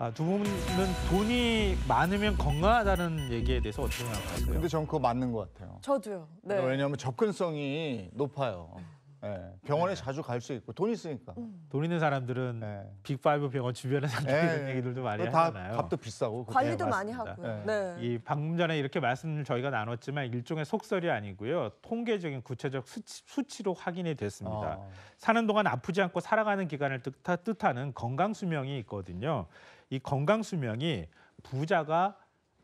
아, 두 분은 돈이 많으면 건강하다는 얘기에 대해서 어떻게 생각하세요? 근데 전 그거 맞는 것 같아요. 저도요. 네. 왜냐하면 접근성이 높아요. 예, 병원에 자주 갈 수 있고 돈 있으니까. 돈 있는 사람들은 예. 빅5 병원 주변에 산다 예, 이런 얘기들도 많이 다 하잖아요. 값도 비싸고. 관리도 네, 많이. 하고요. 예. 네. 이 방금 전에 이렇게 말씀을 저희가 나눴지만 일종의 속설이 아니고요. 통계적인 구체적 수치, 로 확인이 됐습니다. 어. 사는 동안 아프지 않고 살아가는 기간을 뜻하, 뜻하는 건강 수명이 있거든요. 이 건강 수명이 부자가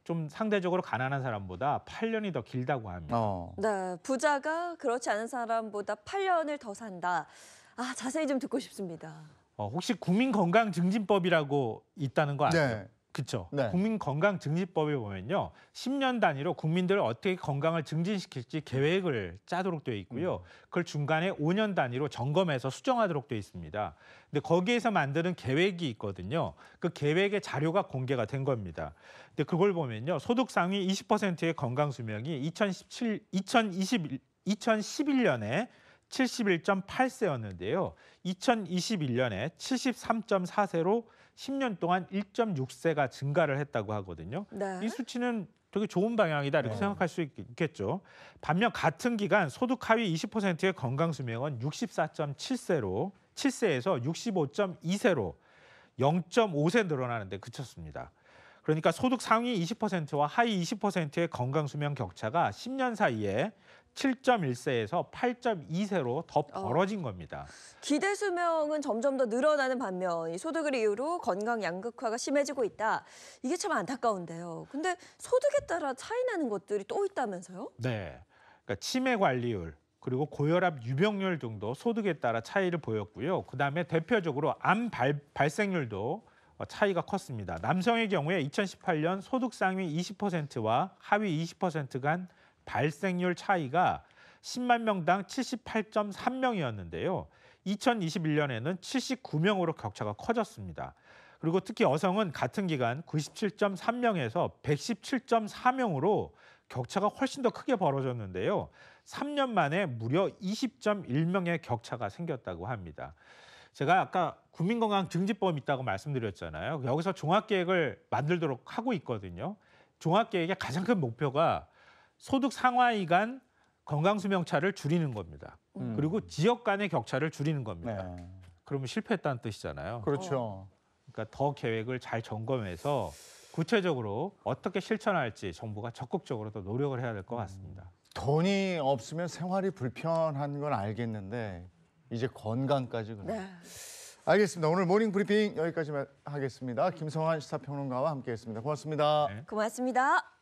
좀 상대적으로 가난한 사람보다 8년이 더 길다고 합니다. 어. 네, 부자가 그렇지 않은 사람보다 8년을 더 산다. 아, 자세히 좀 듣고 싶습니다. 어, 혹시 국민건강증진법이라고 있다는 거 아세요? 네. 그렇죠. 네. 국민 건강 증진법에 보면요. 10년 단위로 국민들을 어떻게 건강을 증진시킬지 계획을 짜도록 되어 있고요. 그걸 중간에 5년 단위로 점검해서 수정하도록 되어 있습니다. 근데 거기에서 만드는 계획이 있거든요. 그 계획의 자료가 공개가 된 겁니다. 근데 그걸 보면요. 소득 상위 20%의 건강 수명이 2017 2021 2011년에 71.8세였는데요. 2021년에 73.4세로 10년 동안 1.6세가 증가를 했다고 하거든요. 네. 이 수치는 되게 좋은 방향이다 이렇게 네. 생각할 수 있- 있겠죠. 반면 같은 기간 소득 하위 20%의 건강 수명은 64.7세로 7세에서 65.2세로 0.5세 늘어나는데 그쳤습니다. 그러니까 소득 상위 20%와 하위 20%의 건강 수명 격차가 10년 사이에 7.1세에서 8.2세로 더 벌어진 겁니다. 기대 수명은 점점 더 늘어나는 반면 이 소득을 이유로 건강 양극화가 심해지고 있다. 이게 참 안타까운데요. 근데 소득에 따라 차이 나는 것들이 또 있다면서요? 네. 그러니까 치매 관리율 그리고 고혈압 유병률 등도 소득에 따라 차이를 보였고요. 그다음에 대표적으로 암 발, 발생률도 어, 차이가 컸습니다. 남성의 경우에 2018년 소득 상위 20%와 하위 20%간 발생률 차이가 10만 명당 78.3명이었는데요. 2021년에는 79명으로 격차가 커졌습니다. 그리고 특히 여성은 같은 기간 97.3명에서 117.4명으로 격차가 훨씬 더 크게 벌어졌는데요. 3년 만에 무려 20.1명의 격차가 생겼다고 합니다. 제가 아까 국민건강증진법 있다고 말씀드렸잖아요. 여기서 종합계획을 만들도록 하고 있거든요. 종합계획의 가장 큰 목표가 소득 상하이 간 건강 수명차를 줄이는 겁니다. 음. 그리고 지역 간의 격차를 줄이는 겁니다. 네. 그러면 실패했다는 뜻이잖아요. 그렇죠. 그러니까 더 계획을 잘 점검해서 구체적으로 어떻게 실천할지 정부가 적극적으로 더 노력을 해야 될 것 같습니다. 돈이 없으면 생활이 불편한 건 알겠는데 이제 건강까지 그래. 네. 알겠습니다. 오늘 모닝 브리핑 여기까지 하겠습니다. 김성환 시사평론가와 함께했습니다. 고맙습니다. 네. 고맙습니다.